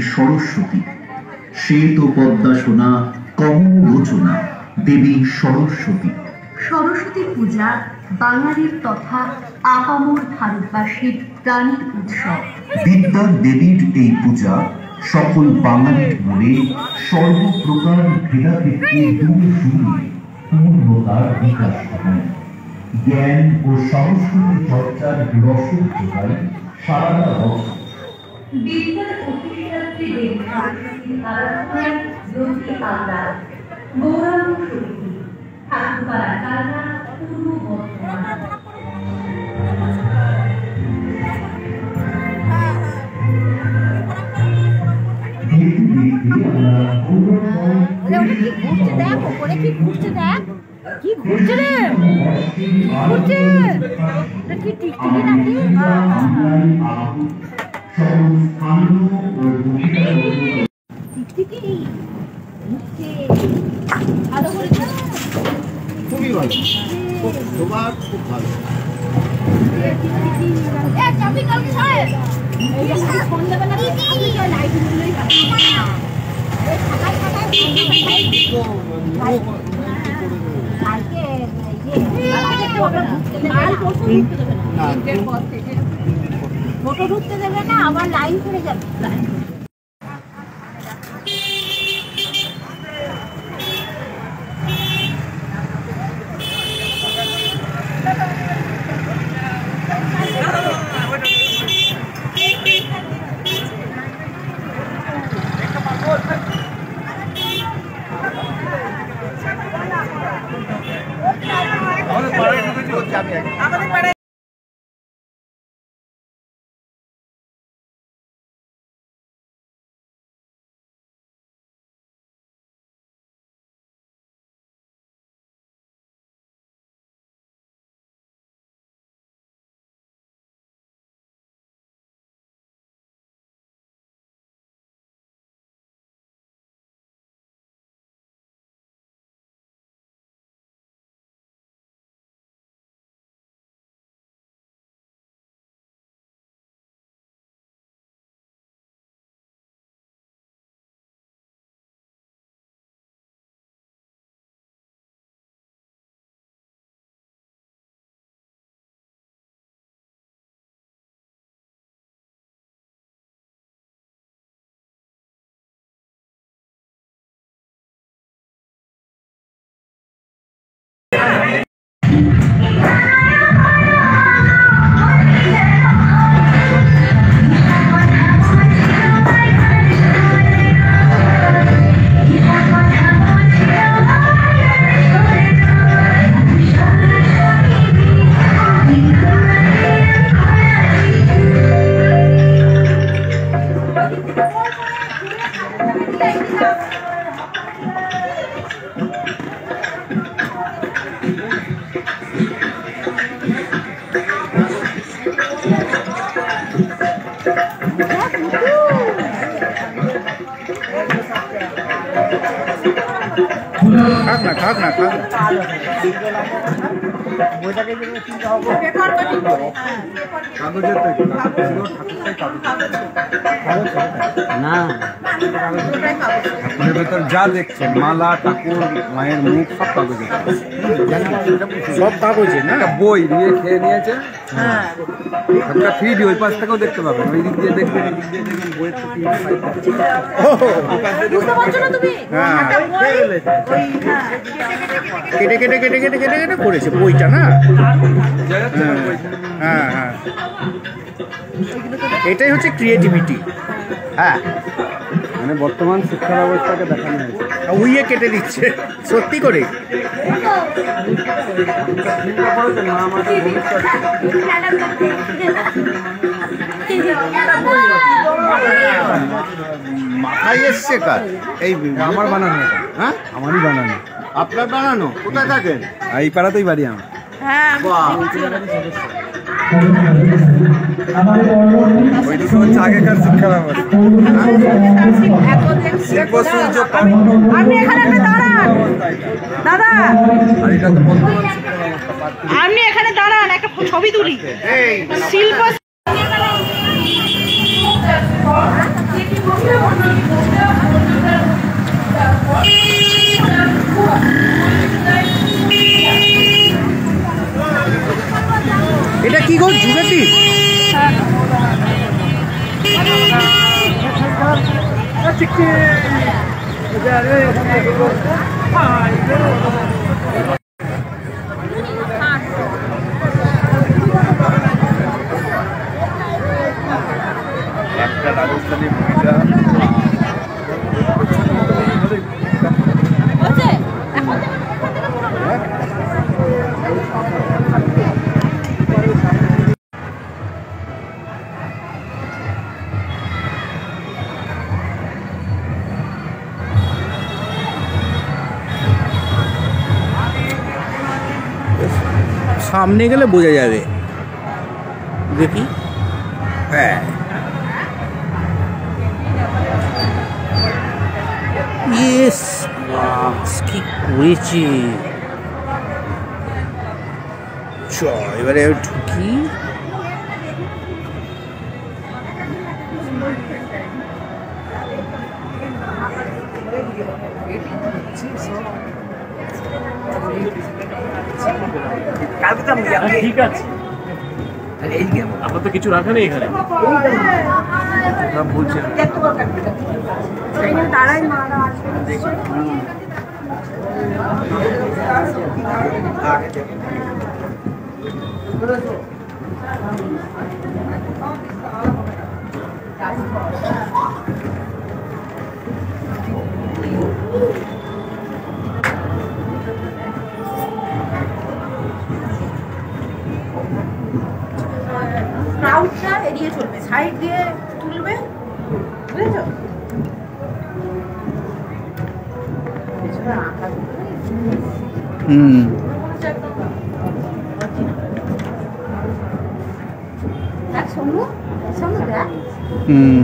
সরস্বতী। শ্বেত পদ্মা সোনা কমল লোচনা দেবী সরস্বতী। সরস্বতী পূজা বাঙালির তথা আপামর ভারতবাসীর প্রাণীর উৎসব। বিদ্যার দেবীর এই পূজা সকল বাঙালির মনে সর্বপ্রকার ভেদাভেদকে দূরে সরিয়ে পূর্ণতার বিকাশ ঘটায়। জ্ঞান ও সংস্কৃতি চর্চার রসদ যোগায় সারাটা বছর। ঘুরছে দেখ? ওপরে ঘুরছে দেখ কি ঘুরছে? রে ঘুরছে? কি টিকটিকি নাকি? ঢুকতে দেবে না। ঢুকতে দেবে না আবার লাইন করে যাবে থাক না থাক না থাক না কাগজের তো এটা, কাগজ ছিল, ঠাকুরটাই কাগজ। না ঠাকুরের ভেতর যা দেখছেন মালা ঠাকুর মায়ের মুখ সব কাগজে। সব কাগজে না? একটা বই নিয়ে খেয়ে নিয়েছে। একটা থ্রি ডি ওই পাশ থেকেও দেখতে পাবেন ওই দিক দিয়ে দেখবেন দিক দিয়ে দেখবেন বইয়ের হ্যাঁ। হ্যাঁ, কেটে কেটে কেটে কেটে কেটে কেটে করেছে বইটা না? হ্যাঁ হ্যাঁ। এটাই হচ্ছে ক্রিয়েটিভিটি হ্যাঁ। মানে বর্তমান শিক্ষা ব্যবস্থাকে দেখানো হয়েছে। উইয়ে কেটে দিচ্ছে। সত্যি করে মাথায় এসছে কাজ। এই আমার বানানো হ্যাঁ? আমারই বানানো। আপনার বানানো? কোথায় থাকেন? এই পাড়াতেই বাড়ি আমার। হচ্ছে আগেকার শিক্ষা ব্যবস্থা। আপনি এখানে দাঁড়ান। দাদা। আপনি একটা ছবি তুলি। শিল্প এটা কি গো যুগেটি ছবি তুলি এই শিল্প একটা সামনে গেলে বোঝা যাবে। দেখি। হ্যাঁ। ইয়েস কি করেছি। চ এবারে ঢুকি। ঠিক আছে আপনার তো কিছু রাখা নেই এখানে বলছে দাঁড়াই মারা আসবে ক্রাউডটা এড়িয়ে চলবে সাইড দিয়ে তুলবে বুঝেছো পেছনে আঁকা হুম দেখ সোনু সোনু দেখ হুম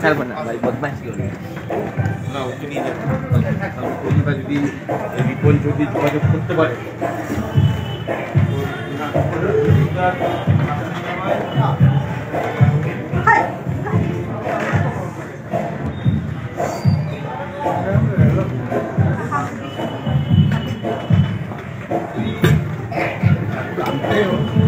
ছাড়বো না ভাই বদমাইশি করবে না ওকে নিয়ে যাবো তাহলে কলিতা যদি রিপন যদি যোগাযোগ করতে পারে যাতে